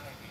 mensaje.